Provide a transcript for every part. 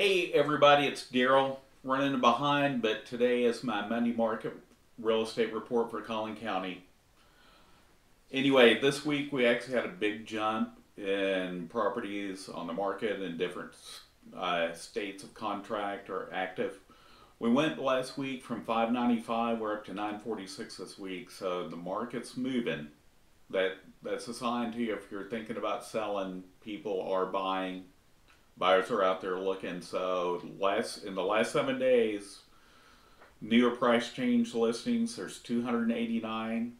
Hey everybody, it's Darrell running behind, but today is my Monday market real estate report for Collin County. Anyway, this week we actually had a big jump in properties on the market in different uh, states of contract or active. We went last week from 595, we're up to 946 this week, so the market's moving. That that's a sign to you if you're thinking about selling, people are buying buyers are out there looking. So last in the last seven days, newer price change listings. There's 289.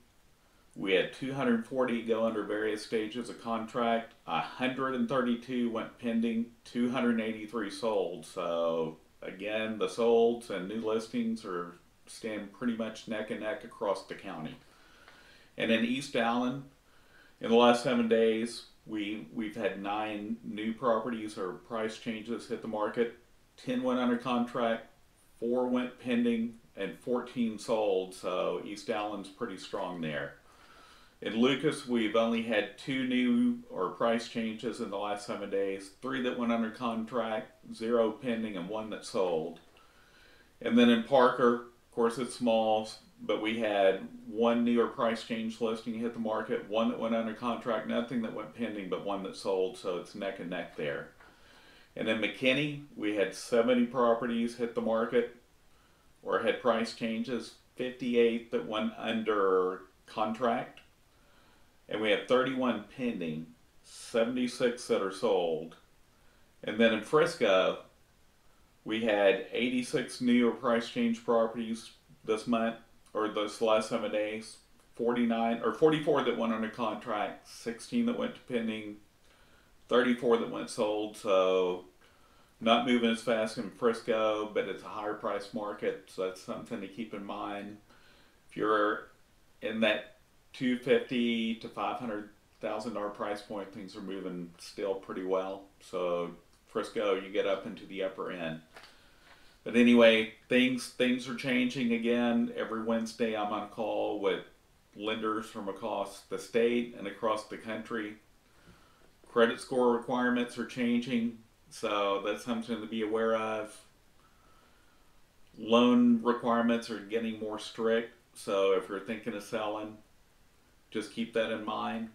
We had 240 go under various stages of contract. 132 went pending. 283 sold. So again, the solds and new listings are stand pretty much neck and neck across the county. And in East Allen, in the last seven days, we we've had nine new properties or price changes hit the market. Ten went under contract, four went pending, and 14 sold. So East Allen's pretty strong there. In Lucas, we've only had two new or price changes in the last seven days. Three that went under contract, zero pending, and one that sold. And then in Parker, of course, it's small, but we had one newer price change listing hit the market, one that went under contract, nothing that went pending, but one that sold, so it's neck and neck there. And then McKinney, we had 70 properties hit the market or had price changes, 58 that went under contract, and we had 31 pending, 76 that are sold. And then in Frisco, we had 86 newer price change properties this month, or this last seven days, 49 or 44 that went under contract, 16 that went to pending, 34 that went sold. So not moving as fast in Frisco, but it's a higher price market, so that's something to keep in mind. If you're in that 250 to 500 thousand dollar price point, things are moving still pretty well. So Frisco, you get up into the upper end. But anyway, things things are changing again. Every Wednesday, I'm on call with lenders from across the state and across the country. Credit score requirements are changing, so that's something to be aware of. Loan requirements are getting more strict, so if you're thinking of selling, just keep that in mind.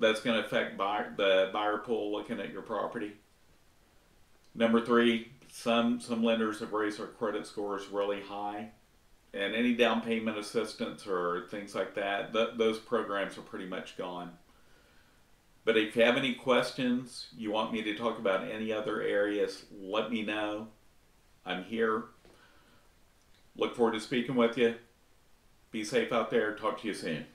That's going to affect buyer, the buyer pool looking at your property. Number three, some some lenders have raised their credit scores really high, and any down payment assistance or things like that, th- those programs are pretty much gone. But if you have any questions, you want me to talk about any other areas, let me know. I'm here. Look forward to speaking with you. Be safe out there. Talk to you soon.